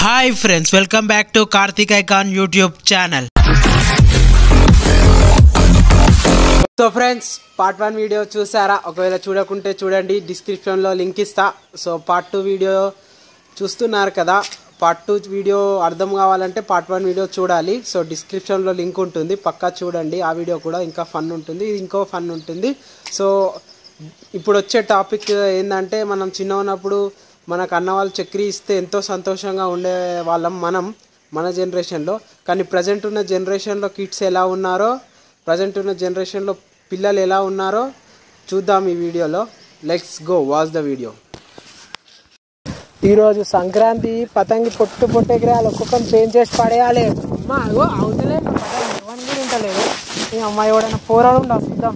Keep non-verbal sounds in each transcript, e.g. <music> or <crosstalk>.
Hi friends welcome back to Karthik icon YouTube channel so friends part one video చూసారా? ఒకవేళ చూడకుంటే చూడండి. డిస్క్రిప్షన్లో లింక్ ఇస్తా. సో పార్ట్ టూ వీడియో చూస్తున్నారు కదా. పార్ట్ టూ వీడియో అర్థం కావాలంటే పార్ట్ వన్ వీడియో చూడాలి. సో డిస్క్రిప్షన్లో లింక్ ఉంటుంది. పక్కా చూడండి. ఆ వీడియో కూడా ఇంకా ఫన్ ఉంటుంది. ఇది ఇంకో ఫన్ ఉంటుంది. సో ఇప్పుడు వచ్చే టాపిక్ ఏంటంటే మనం చిన్న ఉన్నప్పుడు మనకు అన్న వాళ్ళు చక్రీ ఇస్తే ఎంతో సంతోషంగా ఉండే వాళ్ళం మనం మన జనరేషన్లో. కానీ ప్రజెంట్ ఉన్న జనరేషన్లో కిడ్స్ ఎలా ఉన్నారో ప్రజెంట్ ఉన్న జనరేషన్లో పిల్లలు ఎలా ఉన్నారో చూద్దాం ఈ వీడియోలో. Let's go watch the video ఈరోజు సంక్రాంతి పతంగి పొట్టు పొట్టు ఎగరేయాలి ఒక్కొక్కరిని చేంజ్ చేసి పడేయాలి. అమ్మ అగో అవతలే పతంగి. ఎవరిని కూడా ఇంటలేదు ఈ అమ్మాయి ఎవడైనా పోరాడు ఉండవు చూద్దాం.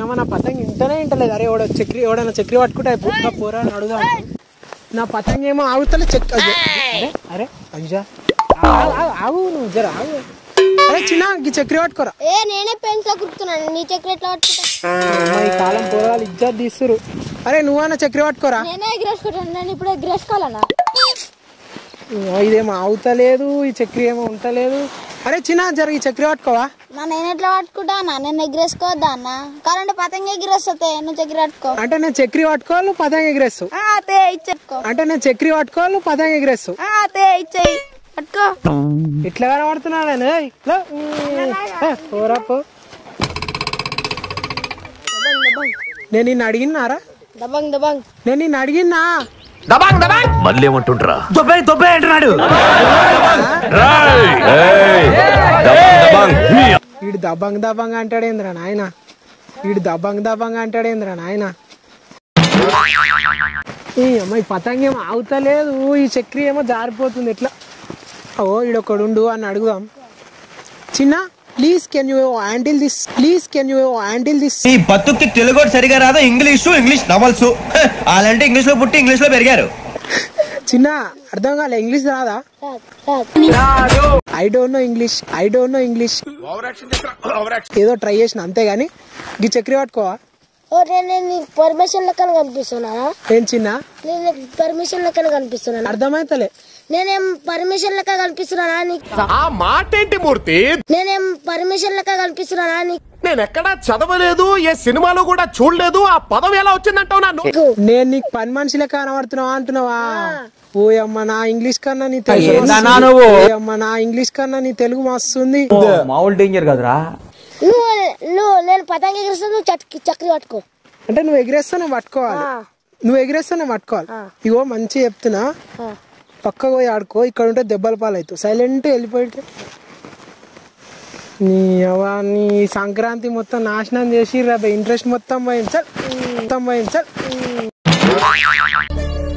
ఏమో పతంగి ఇంటనే ఇంటలేదు అరే ఎవడో చక్రి ఎవడైనా చక్రి పట్టుకుంటే అయిపోతుందా? పోరాడు అడుగుదాం. నా పతంగి ఏమో ఆగుతలే చక్. అరే అరే. అంజా. ఆగు నువ్వు జర ఆగు అరే చిన్న ఈ చక్రి పట్టుకోరా. ఏ నేనే పెన్సిల్ కుడుతున్నాను నీ చక్కెర ఎట్లా ఈ కాలం పోరాలు ఇజ్జత్ తీస్తురు అరే నువ్వన్నా చక్రి పట్టుకోరా. నేనే ఎగ్రేసుకుంటాను నేను ఇప్పుడు ఎగ్రేసుకోవాలన్నా ఇదేమో అవుతలేదు ఈ చక్రి ఏమో ఉంటలేదు. అరే చిన్న జర ఈ చక్రి పట్టుకోవా? నా నేను ఎట్లా పట్టుకుంటా అన్న? నేను ఎగ్రేసుకోవద్దా అన్న? కావాలంటే పతంగి ఎగిరేస్తే నువ్వు చక్కెర పట్టుకో. అంటే నేను చక్రి పట్టుకోవాలి పతంగి ఎగిరేస్తావు అంటే నేను చక్రి పట్టుకోవాలి పతంగి ఎగిరేస్తావు పట్టుకో. ఇట్లా కనబడుతున్నా నేను ఇట్లా నేను నిన్ను అడిగినారా దబంగ్ దబంగ్ నేను నిన్ను అడిగినా మళ్ళీ ఏమంటుండ్రా దొబ్బే దొబ్బే అంటున్నాడు. వీడు దబంగ్ దబంగ్. అంటాడేంద్రా నాయన? వీడు దబంగ్ దబంగ్ అంటాడేంద్రా నాయన? ఈ అమ్మాయి పతంగి ఏమో ఆగుతలేదు. ఈ చక్రి ఏమో జారిపోతుంది. ఎట్లా? ఓ ఈడొకడుండు అని అడుగుదాం. చిన్న? Please can you handle this please can you handle this ఈ బతుక్కి తెలుగు సరిగా రాదు ఇంగ్లీషు ఇంగ్లీష్ నవల్స్. అలాంటి ఇంగ్లీష్లో పుట్టి ఇంగ్లీష్లో పెరిగారు. చిన్న అర్థం కాలే ఇంగ్లీష్ రాదా? I don't know English I don't know English ఏదో ట్రై చేసిన అంతేగాని ఈ చక్రి పట్టుకోవా? పర్మిషన్ లెక్కన చిన్న? నేను నీకు పర్మిషన్ లెక్కన కనిపిస్తున్నానా అర్థమైతలే. నేనేం పర్మిషన్ లెక్క కనిపిస్తున్నానా ఆ మాట ఏంటి మూర్తి? నేనేం పర్మిషన్ లెక్క కనిపిస్తున్నానా నేను ఎక్కడా చదవలేదు ఏ సినిమాలో కూడా చూడలేదు ఆ పదం ఎలా వచ్చిందంటావు నన్ను? నేను నీకు పని మనిషి లెక్క కనబడుతున్నావా అంటున్నావా? ఓ అమ్మ నా ఇంగ్లీష్ కన్నా నీ తెలుగు నువ్వు? అమ్మ నా ఇంగ్లీష్ కన్నా నీ తెలుగు మస్తుంది మామూలు డేంజర్ కదరా. నువ్వు నువ్వు నేను పతంగి ఎగిరిస్తే నువ్వు చక్రి చక్రి పట్టుకో. అంటే నువ్వు ఎగిరేస్తా నేను పట్టుకోవాలి. నువ్వు ఎగిరేస్తా నేను పట్టుకోవాలి. ఇగో మంచి చెప్తున్నా. పక్కకు పోయి ఆడుకో ఇక్కడ ఉంటే దెబ్బల పాలవుతావు సైలెంట్ వెళ్ళిపోయి నీ అవ్వ నీ సంక్రాంతి మొత్తం నాశనం చేసి రేపు ఇంట్రెస్ట్ మొత్తం పోయింది. సార్ మొత్తం పోయింది. సార్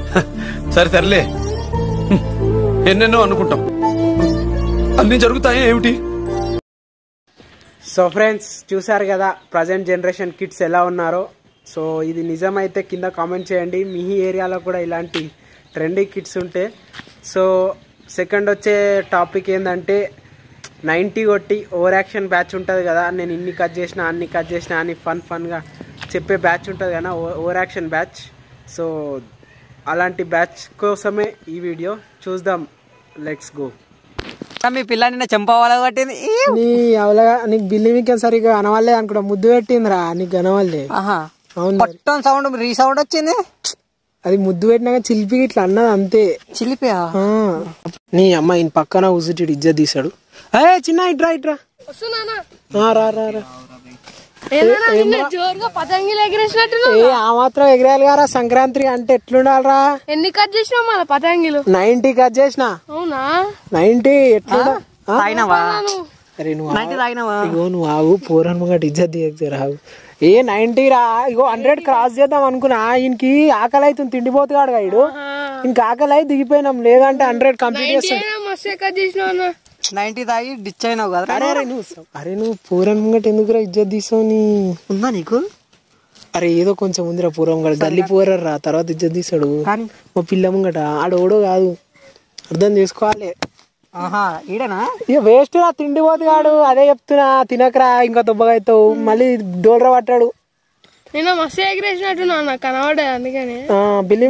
<laughs> సరే సర్లే. ఎన్నెన్నో అనుకుంటాం. అన్ని జరుగుతాయి ఏమిటి? సో ఫ్రెండ్స్ చూసారు కదా ప్రజెంట్ జనరేషన్ కిడ్స్ ఎలా ఉన్నారో. సో ఇది నిజమైతే కింద కామెంట్ చేయండి. మీ ఏరియాలో కూడా ఇలాంటి ట్రెండీ కిడ్స్ ఉంటే. సో సెకండ్ వచ్చే టాపిక్ ఏంటంటే నైంటీ కొట్టి ఓవర్ యాక్షన్ బ్యాచ్ ఉంటుంది కదా నేను ఇన్ని కట్ చేసిన అన్ని కట్ చేసిన అని ఫన్ ఫన్గా చెప్పే బ్యాచ్ ఉంటుంది కదా ఓవర్ యాక్షన్ బ్యాచ్ సో అలాంటి బ్యాచ్ కోసమే ఈ వీడియో చూద్దాం. లెట్స్ గో మీ పిల్ల నిన్న చెంపవాల పట్టింది. నీ అవలగా నీకు బిల్లి మీకు సరిగ్గా కనవాలే అనుకుంటా ముద్దు పెట్టిందిరా నీకు మరి. మొత్తం సౌండ్ రీ సౌండ్ వచ్చింది. అది ముద్దు పెట్టినాక చిలిపి ఇట్లా అన్నది అంతే. చిలిపా. నీ అమ్మ ఈయన పక్కన కూర్చుంటే ఇజ్జత్ తీసాడు ఏ చిన్న ఇట్రా ఇట్రా ఆ, రా రా రా. జోరుగా పతంగిలు ఎగిరేసినట్టు ఏ ఆ మాత్రం ఎగిరేయాలి గారా సంక్రాంతి అంటే ఎట్లుండాలరా? ఎన్ని కట్ చేసినావు మన పతంగిలు? నైన్టీ కట్ చేసిన. అవునా? నైన్టీ అరే నువ్వు ఆగు. పూరన్ ముంగట ఇజ్జత్ తీయకు రావు ఏ నైన్టీ రా ఇగో హండ్రెడ్ క్రాస్ చేద్దాం అనుకున్నా ఈయనకి ఆకలి అవుతుంది తిండిపోతుగాడు ఇడు ఇంక ఆకలి అయి దిగిపోయినాం లేదంటే హండ్రెడ్ కంప్లీట్ అన్న. నైన్టీ తాగి డిచ్ అయినావు కదా. అరే అరే నువ్వు అరే నువ్వు పూరన్ ముంగట ఎందుకురా ఇజ్జత్ తీసావు నీ? ఉందా నీకు? అరే ఏదో కొంచెం ఉందిరా పూరం ముంగట గల్లి పూరరా తర్వాత ఇజ్జత్ తీసాడు. కానీ మా పిల్ల ముంగట ఆడోడో కాదు. అర్థం చేసుకోవాలి. వేస్ట్ రా తిండి పోతుగాడు అదే చెప్తున్నా తినకరా ఇంకా దుబ్బగా అవుతావు. మళ్ళీ డోల్రా పట్టాడు. నేను మస్తు ఎగిరేసినట్టు నాకు కనబడే అందుకని. ఆ, బిల్లి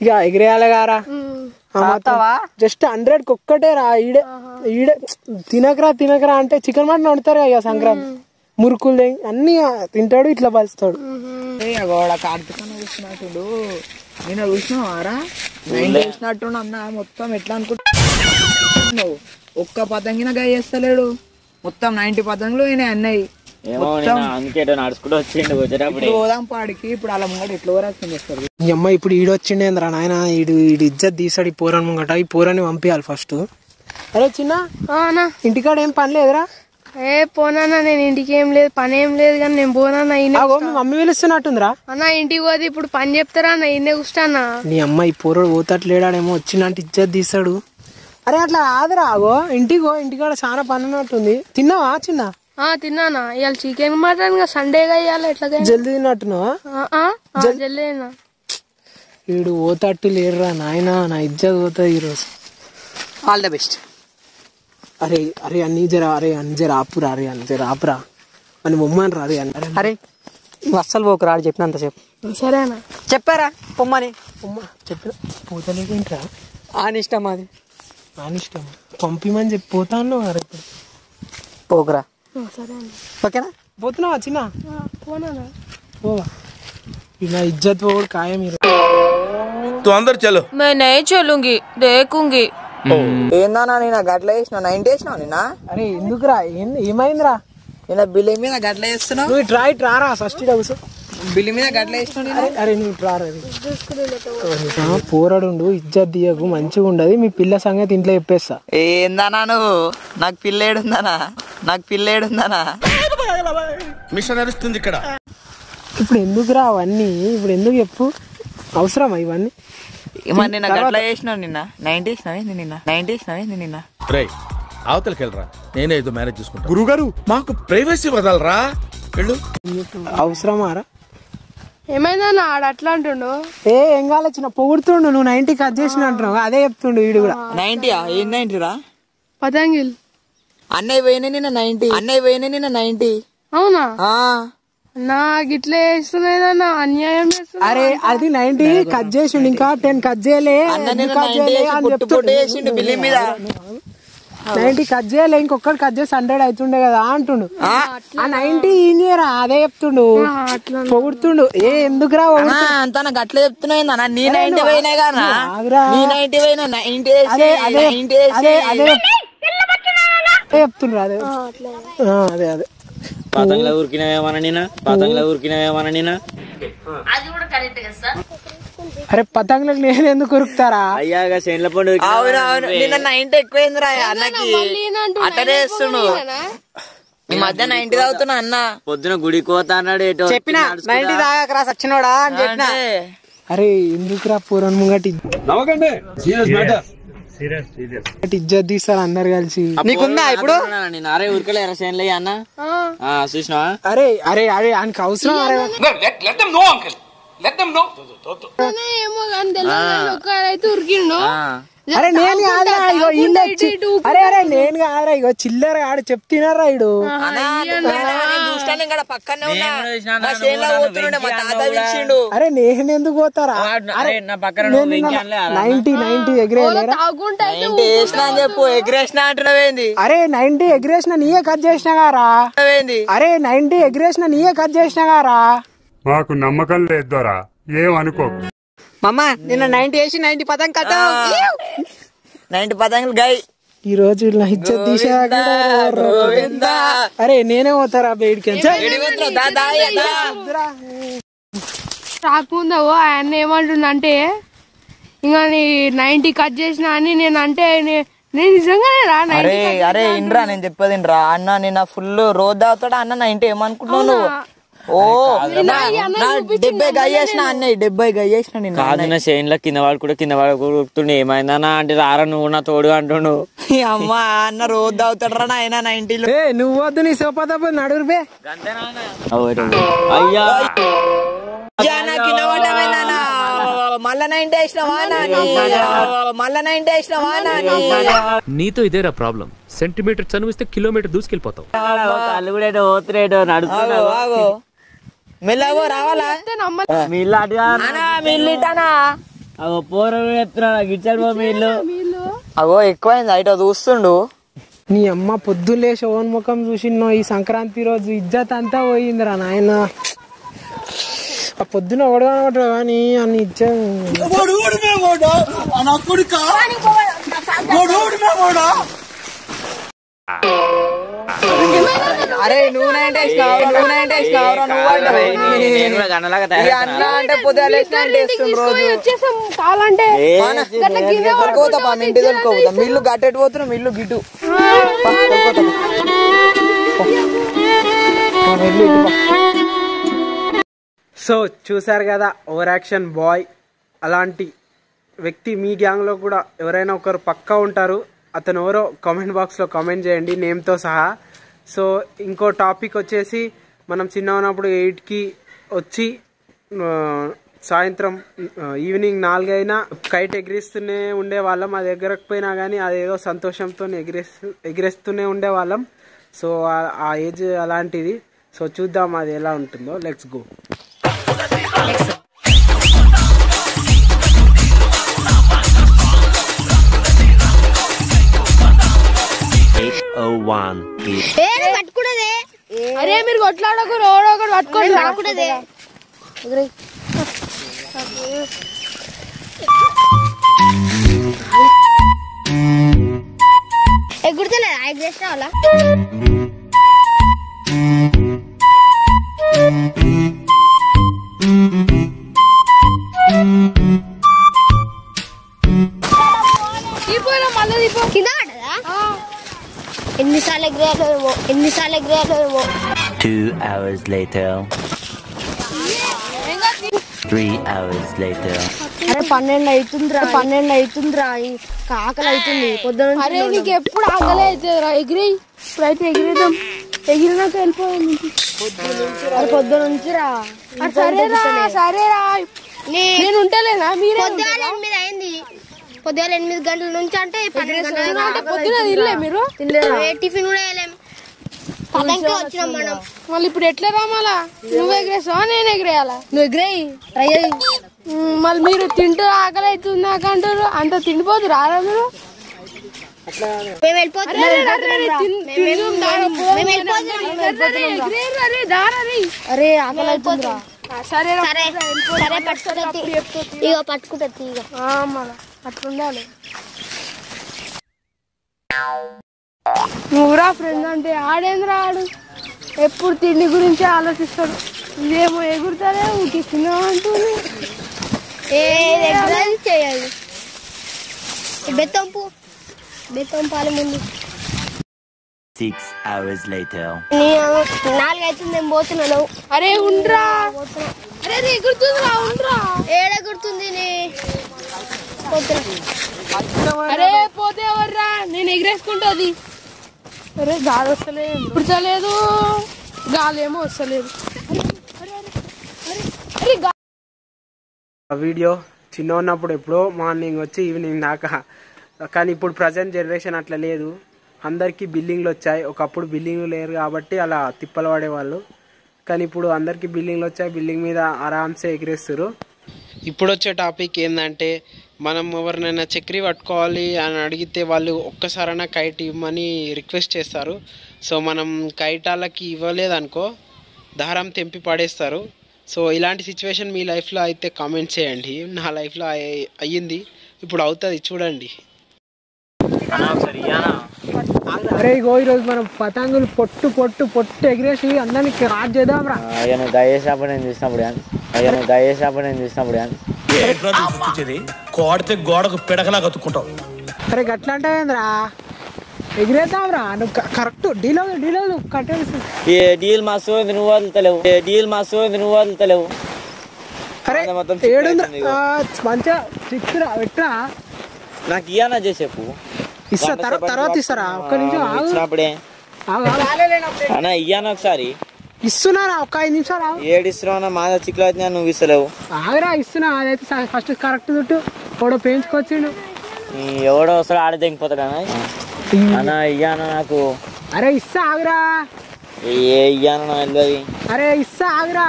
ఇక ఎగిరేయాలి గారా. జస్ట్ హండ్రెడ్ ఒక్కటే రా ఈడే ఈడే తినకరా తినకరా అంటే చికెన్ మటన్ వండుతారు ఇక సంక్రాంతి. మురుకులు అన్ని తింటాడు ఇట్లా పలుస్తాడు. గోడ కార్తీక చూసినట్టు నేను చూసినావారా? నేను చూసినట్టు అన్న మొత్తం ఎట్లా అనుకుంటున్నావు? ఒక్క పతంగిన గా చేస్తలేడు. మొత్తం నైన్టీ పతంగులు ఆయన అన్నయ్యి. పోదాం పాడికి ఇప్పుడు అలా ముంగట ఎట్లా ఓరాక్షన్ చేస్తారు ఈ అమ్మ ఇప్పుడు నాయన? ఈడు ఈడు ఇజ్జత్ తీసాడు ఈ పోరని ముంగట. ఈ పోరని పంపించాలి ఫస్ట్. అరే చిన్న. అన్నా. ఇంటికాడ ఏం పని లేదురా? ఏ పోనానా నేను ఇంటికి ఏం లేదు పని ఏం లేదు కానీ నేను పోనానా ఈయన ఆగో మీ మమ్మీ పిలుస్తున్నట్టుందిరా. అన్న ఇంటికి పోతే ఇప్పుడు పని చెప్తారా అన్న ఈయనే కూర్చున్నా నీ అమ్మ ఈ పోరడు పోతట్లేడాడేమో వచ్చినట్టు ఇజ్జత్ తీసాడు అరే అట్లా కాదురా ఆగో. ఇంటికి పో ఇంటికాడ చాలా పని ఉన్నట్టుంది. తిన్నావా? చిన్న ఆ తిన్నానా? ఇవాళ చికెన్ మటన్ సండేగా ఇవ్వాలి ఎట్లా జల్దీ తిన్నట్టున్నావా? జల్లేనా వీడు పోతట్టు లేరురా నాయన నా ఇజ్జత్ పోతుంది ఈరోజు. ఆల్ ద బెస్ట్ అరే అరే అన్ని జర అరే అన్ని జర ఆపురా అరే అన్ని జర ఆపురా అని బొమ్మని రా అరే అని అరే అరే నువ్వు అస్సలు పోకు రాడు చెప్పినంత చెప్పు సరేనా చెప్పారా పొమ్మని అమ్మ చెప్పిన పోతలేదేంట్రా ఆయన ఇష్టం అది అని ఇష్టం పంపిమని చెప్పి పోతా అన్నావు అరే ఇప్పుడు పోకురా సరే అన్న ఓకేనా పోతున్నావా చిన్న పోనానా పోవా ఇలా ఇజ్జత్ పోడు ఖాయం మీరు తు అందరు చలో मैं नहीं चलूंगी देखूंगी ఏందన్నా నేను గట్ల వేసిన నైన్టీ వేసినావు నిన్న? అరే ఎందుకురా? ఏంది ఏమైందిరా? నిన్న బిల్లి మీద గట్ల వేస్తున్నావు నువ్వు ట్రై ట్రారా ఫస్ట్ కూర్చో బిల్లి మీద గట్ల వేసినావు అరే నువ్వు ట్రారా పోరాడుండు ఇజ్జత్ తీయకు మంచిగా ఉండదు. మీ పిల్ల సంగతి ఇంట్లో చెప్పేస్తా. ఏందన్నా నువ్వు? నాకు పిల్లేడుందనా నాకు పిల్లేడుందనా మిషన్ నడుస్తుంది ఇక్కడ. ఇప్పుడు ఎందుకురా అవన్నీ? ఇప్పుడు ఎందుకు చెప్పు? అవసరమా ఇవన్నీ? మరి నిన్న గట్ల వేసినావు నిన్న? నైన్టీ వేసినావు నిన్న? నైన్టీ నిన్న? రే అవతలకి వెళ్ళరా. నేనే ఏదో మేనేజ్ చేసుకుంటా. గురుగారు మాకు ప్రైవసీ వదలరా? వెళ్ళు. అవసరమా రా ఏమైందన్న ఆడ అట్లా అంటుండు. ఏ ఏం కాలేచిన పొగుడుతుండు నువ్వు నైన్టీ కట్ చేసిన అంటున్నావు. అదే చెప్తుండు వీడు కూడా. నైన్టీయా? ఏం నైన్టీ రా? పతంగిల్. అన్నయ్య పోయినా నిన్న నైన్టీ. అన్నయ్య పోయినా నిన్న నైన్టీ. అవునా? నా గిట్లే వేస్తున్నాయిదన్న అన్యాయం చేస్తున్నా? అరే అది నైన్టీ కట్ చేసిండు ఇంకా టెన్ కట్ చేయలే కట్ చేయలే అని చెప్తుండు. బిల్లి మీద. నైన్టీ కట్ చేయలే ఇంకొకటి కట్ చేసి హండ్రెడ్ అవుతుండే కదా అంటుండు. ఆ? నైన్టీ ఏం చేయరా? అదే చెప్తుండు. పొగుడుతుండు. ఏ ఎందుకురా అంతా నాకు అట్లా చెప్తున్నాయి అన్న నీ నైన్టీ పోయినాయి కదా ఆగురా. నీ నైన్టీ పోయినా నైన్టీ అదే అదే నైన్టీ అదే అదే అదే. చెప్తుండ్రు అదే ఆ, అదే అదే. పతంగులో ఉరికినవేమన్నా నేను పతంగులో ఉరికినవేమన్నా నేను అరే పతంగులకు నేను ఎందుకు ఉరుకుతారా? అయ్యాగా చేనుల పండు అవును అవును. నిన్న. నైన్టీ ఎక్కువైందిరా అన్నకి. అట్టనే వేస్తుండు ఈ మధ్య నైన్టీ తాగుతున్నా అన్న. పొద్దున గుడికి పోతా అన్నాడు ఏటో చెప్పిన నైన్టీ తాగకరా సచ్చినోడా అని చెప్పిన. అరే ఎందుకురా పూరన్ ముంగటి? నవ్వకండి. సీరియస్ మ్యాటర్ ఇజ్జత్ తీస్తారు అందరు కలిసి? నీకుందా ఇప్పుడు? నేను. అరే ఉరకలేరా చేనులో అన్న? ఆ, చూసినావా? అరే అరే అరే ఆయనకి అవసరం అరే. ఏమో కానీ తెలియదు ఒక్కడైతే ఉరికిండు. అరే నేను కాదురా ఇగో వచ్చి- అరే అరే నేను కాదురా ఇగో చిల్లర ఆడు చెప్తున్నారా ఇడు చూస్తాను ఇక్కడ పక్కనే ఉన్నా. మా చేనులో పోతుండే మా తాత పిలిచిండు. అరే నేను ఎందుకు పోతారా? అరే నా పక్కన? నైన్టీ నైన్టీ ఎగిరేయలేరా? వేసినా అని చెప్పు ఎగ్రేసినా అంటున్నావేంది అరే నైన్టీ ఎగిరేసిన నీయే కట్ చేసినా గారా ఏంది? అరే నైన్టీ ఎగిరేసిన నీయే కట్ చేసినా గారా మాకు నమ్మకం లేదు దొరా మమ్మ నిన్న నైన్టీ వేసి నైన్టీ పతంగ్ కథ నైన్టీ పతంగులు గై. ఈ రోజు గోవిందా. అరే నేనే పోతారా బయటికి. రాకముందో ఆయన ఏమంటుండంటే ఇంకా నీ నైన్టీ కట్ చేసిన అని నేను అంటే నేను నిజంగానే రా అరే అరే ఇండ్రా నేను చెప్పేది ఇండ్రా అన్న నిన్న ఫుల్ రోజు తాగుతాడా అన్న నైన్టీ ఏమనుకుంటున్నావు ఓ నా నా డెబ్బై గయ్యేసిన అన్నయ్య డెబ్బై గయ్యేసిన నిన్న కాదు నా వాడు కూడా కింద వాడు ఏమైందన్నా అంటే రారా నువ్వు నా తోడు అంటుండు. ఈ అమ్మ అన్న రోజు తాగుతాడరా నాయన నైన్టీలో. ఏ నువ్వు వద్దు నీ సోపా నడురు బే. అయ్యా. నీతో ఇదేరా ప్రాబ్లం. సెంటీమీటర్ చనువిస్తే కిలోమీటర్ దూసుకెళ్ళిపోతావు. మెల్లగో రావాలా? మీ ఇల్లు. అనా మిల్లిటనా పోరలు చెప్తున్నా ఇల్లు. అగో ఎక్కువైంది చూస్తుండు. నీ అమ్మ పొద్దున్న లేచి ఓన్ ముఖం చూసిన్నో ఈ సంక్రాంతి రోజు ఇజ్జత్ అంతా పోయిందిరా నాయన. ఆ పొద్దున ఓడగనమాట కానీ ఇజ్జత్. అరే నూనె అంటే నూనె అంటే అంటే అన్న పొద్దున కావాలంటే ఇంటి మిల్లు గట్టెట్టు పోతున్నా మిల్లు గిటు. సో చూసారు కదా ఓవర్ యాక్షన్ బాయ్. అలాంటి వ్యక్తి మీ గ్యాంగ్లో కూడా ఎవరైనా ఒకరు పక్కా ఉంటారు. అతను ఎవరో కామెంట్ బాక్స్లో కామెంట్ చేయండి నేమ్తో సహా. సో ఇంకో టాపిక్ వచ్చేసి మనం చిన్న ఉన్నప్పుడు ఎయిట్కి వచ్చి సాయంత్రం ఈవినింగ్ నాలుగైనా కైట్ ఎగిరిస్తూనే ఉండేవాళ్ళం. అది ఎగరకపోయినా కానీ అదేదో సంతోషంతో ఎగిరేస్తూ ఎగిరేస్తూనే ఉండేవాళ్ళం. సో ఆ- ఆ ఏజ్ అలాంటిది. సో చూద్దాం అది ఎలా ఉంటుందో. Let's go. పట్టుకున్నదే. అరే మీరు కొట్లాడకు రోడ్ ఒకటి పట్టుకోండి. రాకూడదే Two hours later. Three hours later. అరే పన్నెండు అవుతుందిరా పన్నెండు అవుతుందిరా కాకలు అవుతుంది పొద్దున అరే నీకు ఎప్పుడు ఆగలే అవుతుందిరా ఎగిరి. ఇప్పుడైతే ఎగిరేద్దాం. ఎగిరినాక వెళ్ళిపోయాం పొద్దున నుంచి రా. సరేరా సరేరా. నేను ఉంటలేనా? మీరే ఎనిమిది అయింది. పొద్దుగాల ఎనిమిది గంటల నుంచి అంటే పన్నెండు గంటల అంటే పొద్దున తినలే మీరు? టిఫిన్ కూడా వేయలేం పదంకి వచ్చినాం మనం. మళ్ళీ ఇప్పుడు ఎట్లా రామాలా? నువ్వు ఎగిరేసావా? నేను ఎగిరేయాలా? నువ్వు ఎగిరేయి. ట్రై అయ్యి మళ్ళీ మీరు తింటూ ఆకలి అవుతుంది నాకు అంటారు. అంత తిండిపోదు రారా మీరు? అరే, ఆకలి అవుతుందిరా సరే అట్లుండాలి. నువ్వురా ఫ్రెండ్ అంటే ఆడేంద్రా ఆడు? ఎప్పుడు తిండి గురించి ఆలోచిస్తాడు? ఇదేమో ఎగురుతానే ఊకి తిన్నా అంటుంది. ఏ ఎగ్జామ్ చేయాలి బెత్తంపు బెత్తం పాలు ముందు. Six hours later. నాలుగు అవుతుంది నేను పోతున్నాను అరే ఉండ్రా. అరే ఉండ్రా. ఏడ గుర్తుంది నీ? పోతున్నా. అరే పోతే ఎవర్రా? నేను ఎగిరేసుకుంటుంది అరే గాలి వస్తలేదు. ఇప్పుడు చలేదు గాలి ఏమో వస్తలేదు. అరే, అరే, అరే, అరే, గా- ఆ వీడియో చిన్న ఉన్నప్పుడు ఎప్పుడో మార్నింగ్ వచ్చి ఈవినింగ్ దాకా. కానీ ఇప్పుడు ప్రజెంట్ జనరేషన్ అట్లా లేదు. అందరికీ బిల్డింగ్లు వచ్చాయి. ఒకప్పుడు బిల్డింగ్లు లేరు కాబట్టి అలా తిప్పలు పడేవాళ్ళు. కానీ ఇప్పుడు అందరికీ బిల్డింగ్లు వచ్చాయి. బిల్డింగ్ మీద ఆరామ్సే ఎగిరేస్తారు ఇప్పుడు వచ్చే టాపిక్ ఏంటంటే మనం ఎవరినైనా చక్రీ పట్టుకోవాలి అని అడిగితే వాళ్ళు ఒక్కసారైనా కైట్ ఇవ్వమని రిక్వెస్ట్ చేస్తారు. సో మనం కైట్ వాళ్ళకి ఇవ్వలేదనుకో దారం తెంపి పడేస్తారు. సో ఇలాంటి సిచ్యువేషన్ మీ లైఫ్లో అయితే కామెంట్ చేయండి. నా లైఫ్లో అయ్యి- అయ్యింది. ఇప్పుడు అవుతుంది చూడండి. అరే ఇగో ఈరోజు మనం పతంగులు పొట్టు పొట్టు పొట్టు ఎగిరేసి అందరికి రాట్ చేద్దాం రా అయ్యా నువ్వు దయేసినప్పుడు నేను చూసినప్పుడు కానీ అయ్యా నువ్వు దయేసినప్పుడు నేను చూసినప్పుడు కానీ కోడితే గోడకు పిడకలా కతుక్కుంటావు అరే గట్లా అంటే ఏందిరా నువ్వు కరెక్ట్ డీలో డీలో కట్టేసి ఏ డీల్ నువ్వు వదులుతలేవు ఏ డీల్ నువ్వు వదులుతలేవు అరే మొత్తం చిక్కు ఇగో. మంచిగా నాకు ఇయ్యానా చేసేపు? ఇస్తా తర్వా- తర్వాత ఇస్తారా? ఒక్క నిమిషం ఆగు. ఇచ్చినప్పుడే ఆగు, ఆగు. అన్న ఇయ్యాను ఒకసారి? ఇస్తున్నారా ఒక్క ఐదు నిమిషాలు ఆగు. ఏడిస్తున్నావు మా చిక్కులు అయితే నువ్వు ఇస్తలేవు. ఆగురా ఇస్తున్నా అదైతే ఫస్ట్ కరెక్ట్ చుట్టూ కూడా పెంచుకొచ్చిండు ఈ ఎవడో వస్తాడు ఆడ దిగిపోతాడు అన్న? అన్న ఇయ్యాను నాకు. అరే ఇస్తా ఆగురా. ఏ ఇయ్యాను తెలియదు అరే ఇస్తా ఆగురా.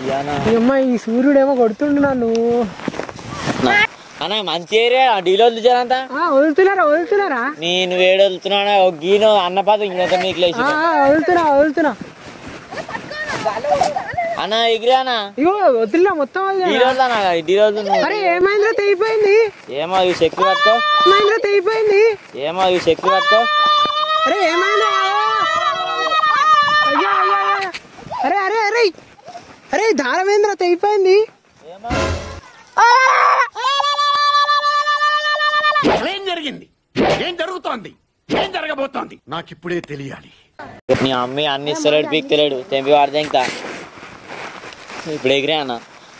ఇయ్యానా ఈ అమ్మాయి ఈ సూర్యుడేమో కొడుతుండు నన్ను. అన్న మంచి ఏరియా. డీలో వదిలిచారంతా వదులుతున్నారా వదులుతున్నారా? నేను వేడి వదులుతున్నా ఒక గీను అన్నపాత ఇంకొక మీకు లేచి వదులుతున్నా వదులుతున్నా. అన్న ఎగిరానా ఇగో వదిలినా మొత్తం అరే ఏమైందిరా తెగిపోయింది ఏమో ఇవి శక్తి పట్టుకో. తెగిపోయింది ఏమో ఇవి శక్తి పట్టుకో. అరే అయ్యో. అరే అరే అరే. అరే దారమేంద్ర తెగిపోయింది ఏం జరిగింది? ఏం జరుగుతోంది? ఏం జరగబోతోంది? నాకిప్పుడే తెలియాలి. నీ అమ్మ అన్ని ఇస్తలేడు పీక్తలేడు. తెంపి వాడితే ఇంకా. ఇప్పుడు ఎగిరే అన్న.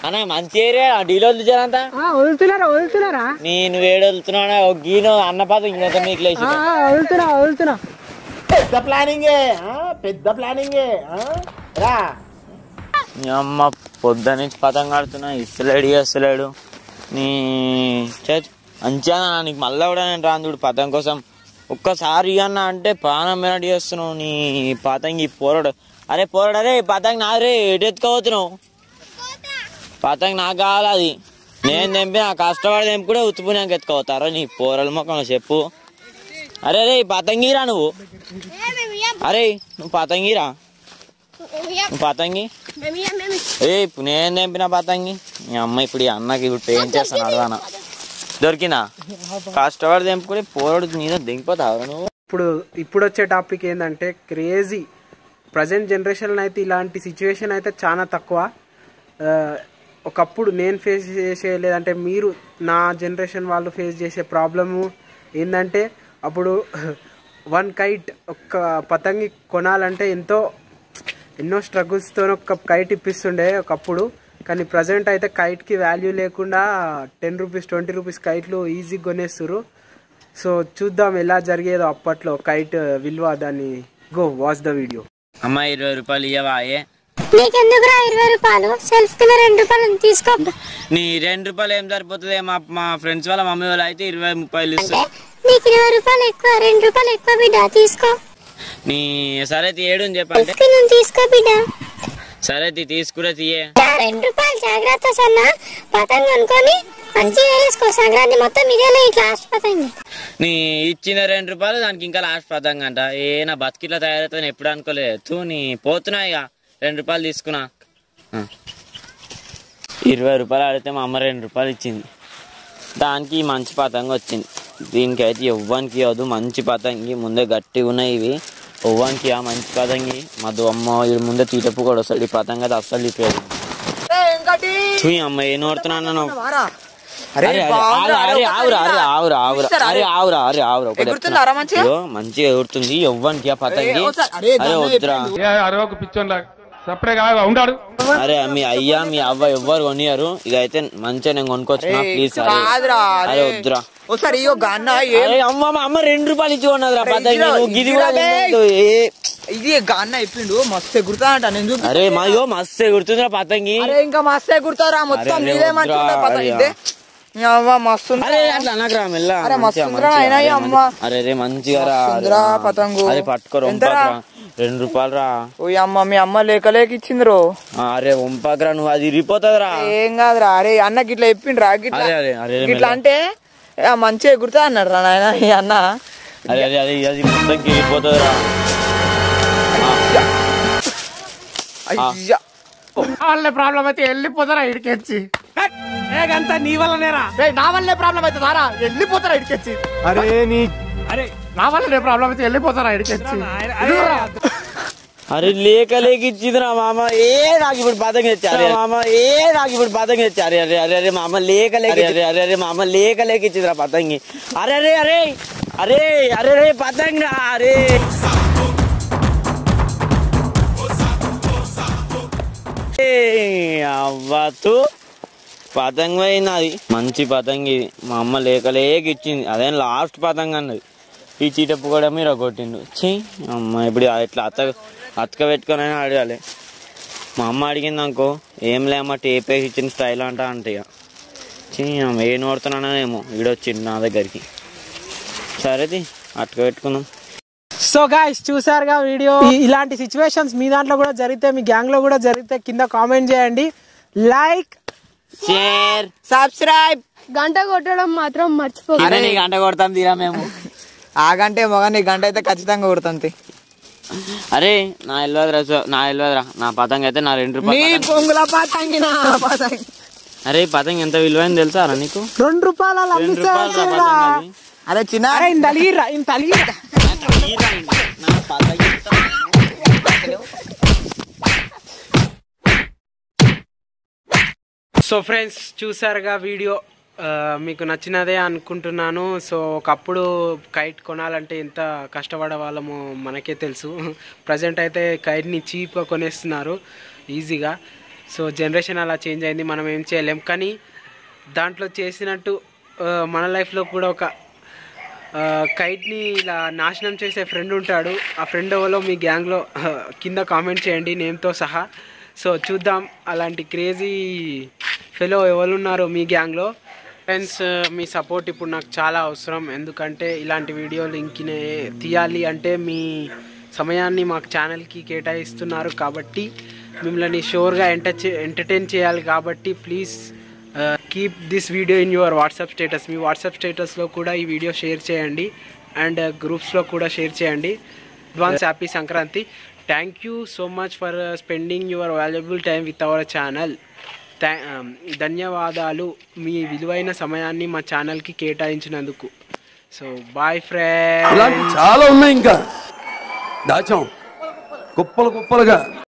అన్న మంచి ఏరియా డీలో వదిలిచారంతా వదులుతున్నారా వదులుతున్నారా? నేను వేడి వదులుతున్నా ఒక గీను అన్నపాత ఇంకొక మీకు లేచి వదులుతున్నా వదులుతున్నా. పెద్ద ప్లానింగే ఆ? పెద్ద ప్లానింగే ఆ? రా. అమ్మ పొద్దు నుంచి పతంగ ఆడుతున్నా ఇస్తలేడు ఇస్తలేడు నీ చే అంచా నీకు మళ్ళా కూడా నేను రాను చూడు పతంగ కోసం. ఒక్కసారి అన్న అంటే ప్రాణం మీద చేస్తున్నావు నీ పతంగి పోరడు. అరే పోరడు అరే పతంగి నా రే ఎటు ఎత్తుకోవచ్చున్నావు పతంగి నాకు కావాలి అది. నేను తెంపి నా కష్టపడి తెంపుకుంటే ఉత్తుపునాక ఎత్తుకోతారా. నీ పోరల ముఖంలో చెప్పు. అరే రే పతంగిరా నువ్వు. అరే నువ్వు పతంగిరా పతంగి. ఏ ఇప్పుడు నేను తెంపిన పతంగి. మీ అమ్మ ఇప్పుడు ఈ అన్నకి ఇప్పుడు ఏం చేస్తాను అడగాన? దొరికినా కష్టపడి తెంపుకుని పోరడు మీద దింగిపోతావు నువ్వు. ఇప్పుడు ఇప్పుడు వచ్చే టాపిక్ ఏంటంటే క్రేజీ. ప్రజెంట్ జనరేషన్ అయితే ఇలాంటి సిచ్యువేషన్ అయితే చాలా తక్కువ. ఒకప్పుడు నేను ఫేస్ చేసే లేదంటే మీరు నా జనరేషన్ వాళ్ళు ఫేస్ చేసే ప్రాబ్లము ఏంటంటే అప్పుడు <clears throat> వన్ కైట్ ఒక్క పతంగి కొనాలంటే ఎంతో ఎన్నో స్ట్రగుల్స్తో ఒక కైట్ ఇప్పిస్తుండే ఒకప్పుడు. కానీ ప్రజెంట్ అయితే కైట్కి వాల్యూ లేకుండా టెన్ రూపీస్ ట్వంటీ రూపీస్ కైట్లు ఈజీగా కొనేస్తారు సో చూద్దాం ఎలా జరిగేదో అప్పట్లో కైట్ విలువ దాన్ని. గో వాచ్ ద వీడియో అమ్మాయి ఇరవై రూపాయలు ఇయ్యవా నీకెందుకురా ఇరవై రూపాయలు? సెల్ఫ్ కింద రెండు రూపాయలు తీసుకో. నీ రెండు రూపాయలు ఏం సరిపోతుంది? మా మా ఫ్రెండ్స్ వాళ్ళ మమ్మీ వాళ్ళు అయితే ఇరవై ముప్పైలు ఇస్తారు. నీకు ఇరవై రూపాయలు ఎక్కువ రెండు రూపాయలు ఎక్కువ బిడ్డ తీసుకో. నీ సరే అని చెప్పండి తీసుకో బిడ్డ. సరే తీ తీసుకురా తీయే. రెండు రూపాయలు జాగ్రత్త సన్న. పతంగ అనుకొని మంచిగా వేసుకో సంక్రాంతి మొత్తం ఇదేలే ఇట్లా లాస్ట్ పతంగి. నీ ఇచ్చిన రెండు రూపాయలు దానికి ఇంకా లాస్ట్ పదంగా అంట ఏ నా బతికిట్లా తయారవుతుంది ఎప్పుడు అనుకోలేదు. తూ నీ పోతున్నా ఇక రెండు రూపాయలు తీసుకున్నా. ఇరవై రూపాయలు ఆడితే మా అమ్మ రెండు రూపాయలు ఇచ్చింది. దానికి మంచి పతంగి వచ్చింది. దీనికి అయితే ఎవ్వనికి ఇవ్వదు మంచి పతంగి ముందే గట్టిగా ఉన్నాయి ఇవి. ఎవ్వనికి ఆ మంచి పతంగి మా అమ్మ వీడి ముందే తీటప్పు కూడా వస్తాడు ఈ పతంగి అయితే అస్సలు ఇప్పేది చూయి అమ్మ ఏం నోడుతున్నా వారా అరే అరే, బాగుందిరా, అరే, అరే, ఆవురా అరే ఒకసారి ఆవురా ఆవురా చూస్తారా, అరే అరే? ఆవురా అరే ఆవురా ఒకటి ఎగురుతుందా రా మంచిగా? ఎగురుతుంది. ఎవ్వనికి ఆ పతంగి. అరే, వద్దురా. అరవకు పిచ్చోన్లా ఉండాడు. అరే మీ అయ్యా మీ అవ్వ ఎవ్వరు కొనియారు. ఇదైతే మంచిగా నేను కొనుక్కొచ్చిన. ప్లీజ్ అరే కాదురా అరే అరే. వద్దురా. ఒకసారి గన్న అమ్మ మా అమ్మ రెండు రూపాయలు ఇచ్చి నువ్వు గిది కూడా. ఏ? ఇది గన్న ఇప్పిండు మస్తు ఎగురుతా అంట నేను చూపి అరే మాయో మస్తు ఎగురుతుందిరా పతంగి. అరే ఇంకా మస్తు ఎగురుతారా మొత్తం అరే, నీదే వద్దురా, మంచిగా పతంగి? అరే, ఇదే నీ అవ్వ మస్తు అరే అట్లా అనకరా మెల్ల అరే, మంచిగా, మస్తుందిరా, మంచిగా. అయినా ఈ అరే, అమ్మ. అరే రే మంచిగా రా పతంగు. అరే పట్టుకో ఎంతరా? వంపకరా రెండు రూపాయలు రా ఓ అమ్మ మీ అమ్మ లేక లేక ఇచ్చిందిరో. అరే వంపకరా నువ్వు అది ఇరిపోతుందిరా ఏం కాదురా అరే అన్న గిట్లా చెప్పిండ్రా గిట్లా. అరే, అరే, అరే, గిట్లా మెల్ల. అంటే ఆ, మంచిగా ఎగురుతా అన్నాడు రా నాయన ఈ అన్న. అరే అరే అది అది మొత్తం గిరిపోతుందిరా అయ్యా. వాళ్ళే ప్రాబ్లం అయితే వెళ్ళిపోతారా ఇడికెచ్చి? ఏగంతా నీ వల్లనేరా? నా వల్లే ప్రాబ్లం అయితే దారా వెళ్ళిపోతారా ఇడికెచ్చి? అరే నీ అరే నా వల్లనే ప్రాబ్లం అయితే వెళ్ళిపోతారా. అరే లేక లేక ఇచ్చిందిరా మామ ఏ నాకు ఇప్పుడు పదం తెచ్చారు మామ ఏ నాకు ఇప్పుడు పదం తెచ్చారు అరే అరే అరే మామ లేక లేక అరే అరే అరే మామ లేక లేక ఇచ్చిందిరా పతంగి అరే అరే అరే అరే అరే రే పతంగి రా అరే అవ్వతూ పతంగి పోయింది అది మంచి పతంగి ఇది మా అమ్మ లేక లేక ఇచ్చింది అదేం లాస్ట్ పతంగి అన్నది ఈ చీటప్పు కూడా మీరు కొట్టిండు. చీ అమ్మ ఇప్పుడు ఇట్లా అత్త అతక పెట్టుకొని అయినా అడగాలి. మా అమ్మ అడిగింది అనుకో ఏం లేమ్మా టేప్ ఇచ్చిన స్టైల్ అంట అంటే ఇక చీ అమ్మ ఏ నోడుతున్నానేమో ఈడొచ్చిండు నా దగ్గరికి. సరేది అతక పెట్టుకుందాం. సో గాయస్ చూసారుగా వీడియో? ఇలాంటి సిచ్యువేషన్స్ మీ దాంట్లో కూడా జరిగితే మీ గ్యాంగ్లో కూడా జరిగితే కింద కామెంట్ చేయండి. లైక్ షేర్ సబ్స్క్రైబ్ గంట కొట్టడం మాత్రం మర్చిపో అరే నీ గంట కొడతాం తీరా మేము. ఆ గంట మొగ నీ గంట అయితే ఖచ్చితంగా కొడుతుంది అరే నా ఎల్వదరా సో- నా ఎల్వదరా నా పతంగ అయితే నా రెండు రూపాయలు పొంగుల పతంగి నా పతంగి. అరే పతంగ ఎంత విలువైంది తెలుసా రా నీకు? రెండు రూపాయలు. అరే చిన్న. అరే ఇంత అలిగిర్రా ఇంత. సో ఫ్రెండ్స్ చూసారుగా వీడియో? మీకు నచ్చినదే అనుకుంటున్నాను. సో ఒకప్పుడు కైట్ కొనాలంటే ఎంత కష్టపడే వాళ్ళము మనకే తెలుసు. ప్రజెంట్ అయితే కైట్ని చీప్గా కొనేస్తున్నారు. ఈజీగా సో జనరేషన్ అలా చేంజ్ అయింది. మనం ఏం చేయలేం. కానీ దాంట్లో చేసినట్టు మన లైఫ్లో కూడా ఒక కైట్ని ఇలా నాశనం చేసే ఫ్రెండ్ ఉంటాడు. ఆ ఫ్రెండ్ ఎవరో మీ గ్యాంగ్లో కింద కామెంట్ చేయండి. నేమ్తో సహా. సో చూద్దాం. అలాంటి క్రేజీ ఫెలో ఎవరు ఉన్నారో మీ గ్యాంగ్లో. ఫ్రెండ్స్ మీ సపోర్ట్ ఇప్పుడు నాకు చాలా అవసరం. ఎందుకంటే ఇలాంటి వీడియోలు ఇంకినే తీయాలి అంటే మీ సమయాన్ని మాకు ఛానల్కి కేటాయిస్తున్నారు కాబట్టి మిమ్మల్ని షోర్గా ఎంటర్ ఎంటర్టైన్ చేయాలి కాబట్టి please keep this video in your WhatsApp status. Me WhatsApp స్టేటస్లో కూడా ఈ వీడియో షేర్ చేయండి అండ్ గ్రూప్స్లో కూడా షేర్ చేయండి. Advance happy Sankranti. Thank you so much for spending your valuable time with our channel. ధన్యవాదాలు. మీ విలువైన సమయాన్ని మా ఛానల్కి కేటాయించినందుకు. సో బాయ్ ఫ్రెండ్ ఇలాంటి చాలా ఉన్నాయి ఇంకా. దాచాం. కుప్పలు కుప్పలుగా.